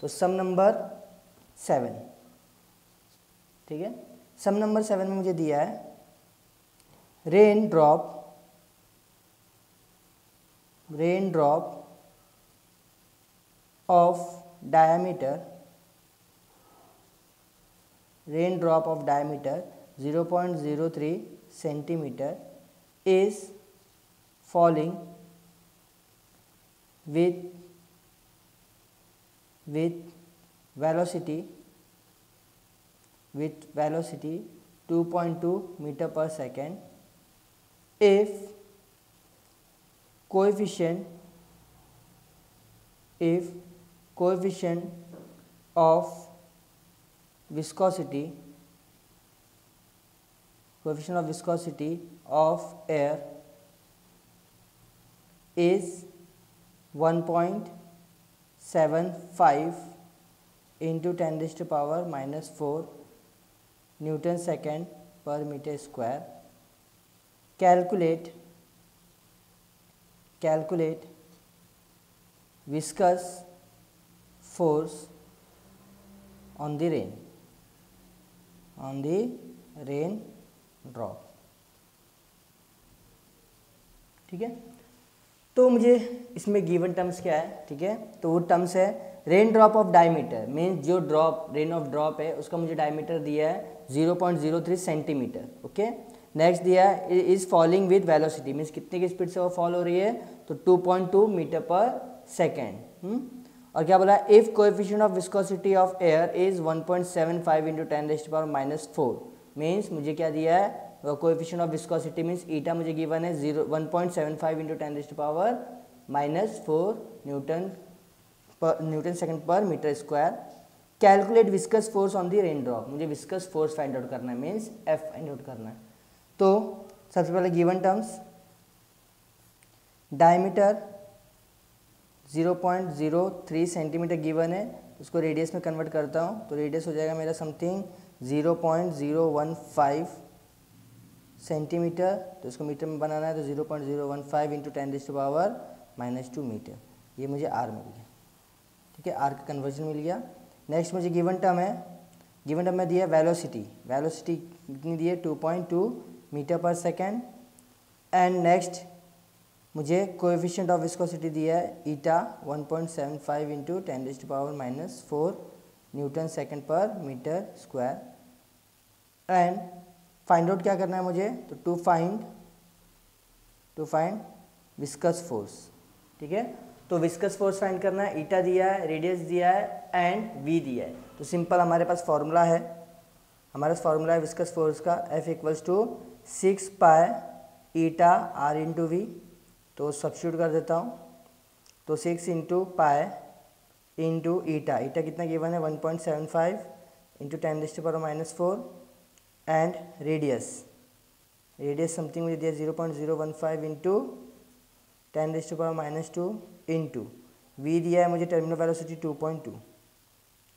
तो सम number seven. ठीक है? सम नंबर सेवन में मुझे दिया है, rain drop rain drop of diameter, rain drop of diameter 0.03 centimetre is falling with with velocity with velocity 2.2 meter per second if coefficient if coefficient of viscosity coefficient of viscosity of air is 1.75 into 10 raised to power minus 4 Newton second per meter square. Calculate calculate viscous force on the rain on the rain drop ठीक है तो मुझे इसमें given terms क्या है? ठीक है? तो वो टर्म्स है rain drop of diameter means जो ड्रॉप रेन ऑफ़ ड्रॉप है, उसका मुझे डायमीटर दिया है 0.03 सेंटीमीटर ओके नेक्स्ट दिया है is falling with velocity means कितने की स्पीड से वो फॉल हो रही है? तो 2.2 मीटर पर सेकेंड और क्या बोला? If coefficient of viscosity of air is 1.75 point seven five into ten raised power minus four means मुझे क्या दिया है? Coefficient of viscosity means eta मुझे गिवन है zero one point seven five into ten raised power minus four newton पर newton second पर metre square calculate viscous force on the rain drop मुझे viscous force find out करना है means F find out करना है. तो सबसे पहले given terms diameter 0.03 centimetre given है. उसको रेडियस में कन्वर्ट करता हूँ तो रेडियस हो जाएगा मेरा समथिंग 0.015 सेंटीमीटर तो इसको मीटर में बनाना है तो 0.015 point zero one five into ten डिस्ट power minus two metre ये मुझे आर मिल गया। ठीक है? आर का कन्वर्जन मिल गया। नेक्स्ट मुझे गिवन टर्म है। गिवन टर्म में दिया वेलोसिटी वेलोसिटी कितनी दी है? 2.2 metre per second and next मुझे कोएफिशिएंट ऑफ़ विस्कोसिटी दिया है eta 1.75 point seven five into ten डिस्ट power minus four newton second per metre square and find out क्या करना है मुझे? तो to find to find viscous force ठीक है? तो विस्कस फोर्स फाइंड करना है ईटा दिया है रेडियस दिया है एंड वी दिया है. तो सिंपल हमारे पास फॉर्मूला है. हमारे पास फॉर्मूला है विस्कस फोर्स का. F equals to six pi eta R into V तो सब्सिट्यूट कर देता हूँ. तो six into pi into eta eta कितना गिवन है? One point seven five into ten डिस्ट per minus four and radius radius something मुझे दिया zero zero one five into ten डिस्ट per minus two into V दिया है मुझे terminal velocity two point two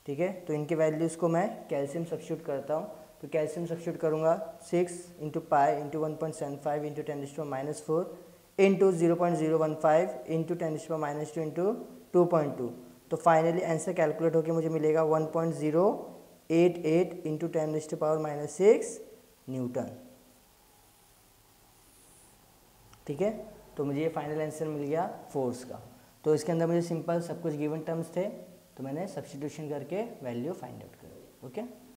ठीक है? तो इनके वैल्यूज़ को मैं कैल्शियम सब्सिट्यूट करता हूँ। तो कैल्शियम सब्सिट्यूट करूँगा six into pi into one point seven five into ten डिस्ट minus four into zero point zero one five into ten डिस्ट minus two into two point two तो finally answer calculate होकर मुझे मिलेगा one point zero eight eight into ten rest power minus six newton ठीक है? तो मुझे ये final answer मिल गया फोर्स का। तो इसके अंदर मुझे सिंपल सब कुछ गिवन टर्म्स थे तो मैंने सब्सटीट्यूशन करके वैल्यू फाइंड आउट कर ओके